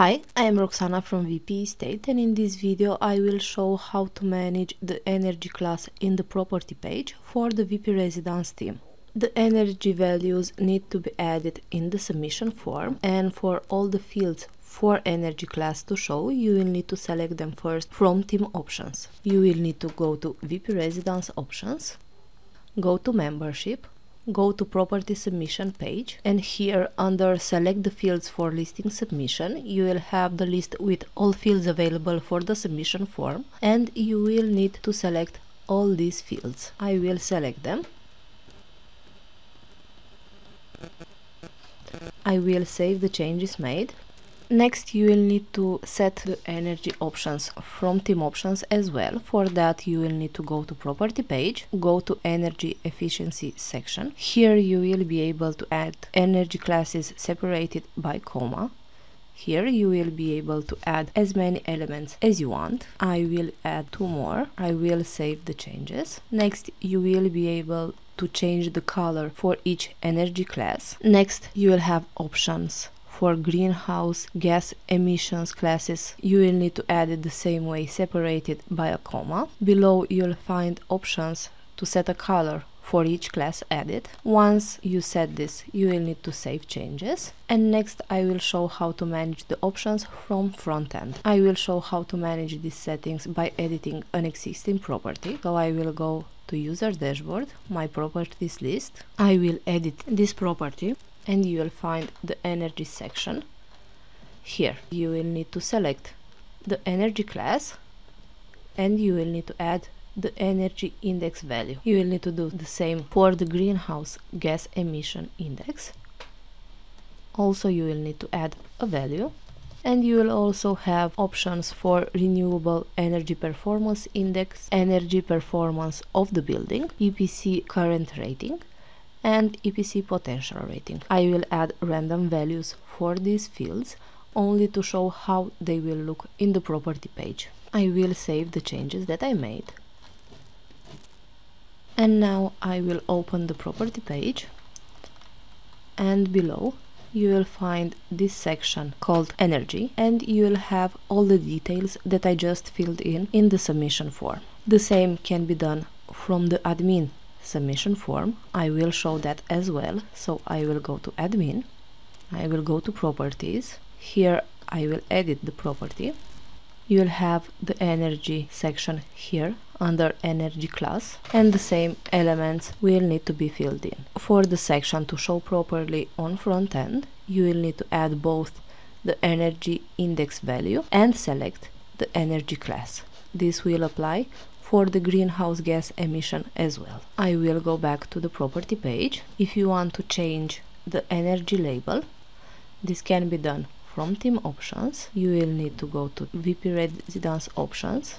Hi, I am Roxana from WP Estate and in this video I will show how to manage the energy class in the property page for the WP Residence team. The energy values need to be added in the submission form and for all the fields for energy class to show, you will need to select them first from team options. You will need to go to WP Residence options, go to membership, go to property submission page and here under select the fields for listing submission you will have the list with all fields available for the submission form and you will need to select all these fields. I will select them. I will save the changes made Next you will need to set the energy options from team options as well. For that you will need to go to property page, go to energy efficiency section. Here you will be able to add energy classes separated by comma. Here you will be able to add as many elements as you want. I will add two more. I will save the changes. Next you will be able to change the color for each energy class. Next you will have options for greenhouse gas emissions classes, you will need to add it the same way, separated by a comma. Below you'll find options to set a color for each class added. Once you set this, you will need to save changes. And next I will show how to manage the options from front end. I will show how to manage these settings by editing an existing property. So I will go to user dashboard, my properties list. I will edit this property and you will find the energy section here. You will need to select the energy class and you will need to add the energy index value. You will need to do the same for the greenhouse gas emission index. Also you will need to add a value and you will also have options for renewable energy performance index energy performance of the building EPC current rating and EPC potential rating. I will add random values for these fields only to show how they will look in the property page. I will save the changes that I made. And now I will open the property page and below you will find this section called energy and you will have all the details that I just filled in in the submission form. The same can be done from the admin submission form I will show that as well. So I will go to admin. I will go to properties. Here I will edit the property. You'll have the energy section here under energy class and the same elements will need to be filled in. For the section to show properly on front end you will need to add both the energy index value and select the energy class. This will apply for the greenhouse gas emission as well. I will go back to the property page. If you want to change the energy label, this can be done from team options. You will need to go to WP residence options,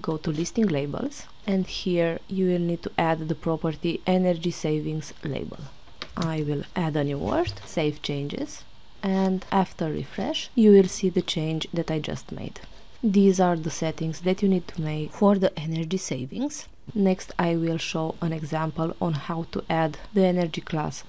go to listing labels, and here you will need to add the property energy savings label. I will add a new word, save changes, and after refresh, you will see the change that I just made. These are the settings that you need to make for the energy savings. Next I will show an example on how to add the energy class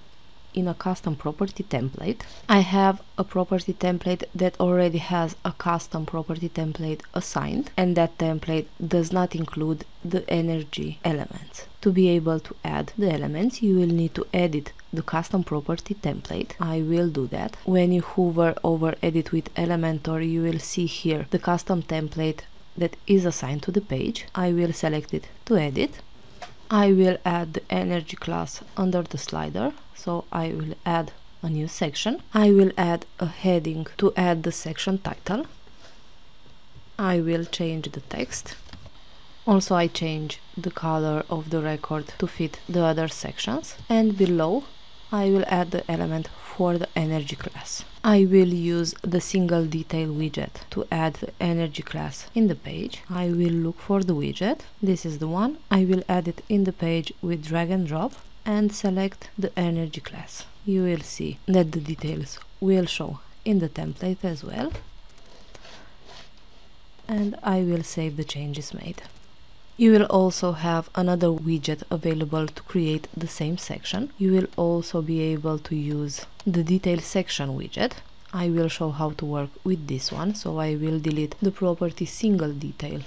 in a custom property template. I have a property template that already has a custom property template assigned and that template does not include the energy elements. To be able to add the elements, you will need to edit the custom property template. I will do that. When you hover over edit with Elementor, you will see here the custom template that is assigned to the page. I will select it to edit I will add the energy class under the slider so I will add a new section. I will add a heading to add the section title. I will change the text. Also I change the color of the record to fit the other sections. And below I will add the element for the energy class. I will use the single detail widget to add the energy class in the page. I will look for the widget. This is the one. I will add it in the page with drag and drop and select the energy class. You will see that the details will show in the template as well. And I will save the changes made. You will also have another widget available to create the same section. You will also be able to use the detail section widget. I will show how to work with this one so I will delete the property single detail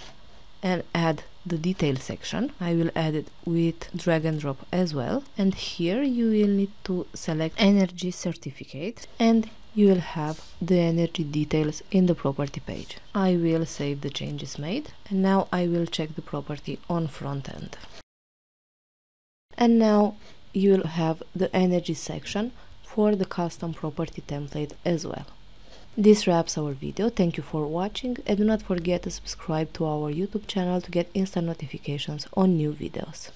and add the detail section I will add it with drag and drop as well and here you will need to select energy certificate and you will have the energy details in the property page. I will save the changes made and now I will check the property on front end. And now you will have the energy section for the custom property template as well. This wraps our video, thank you for watching and do not forget to subscribe to our YouTube channel to get instant notifications on new videos.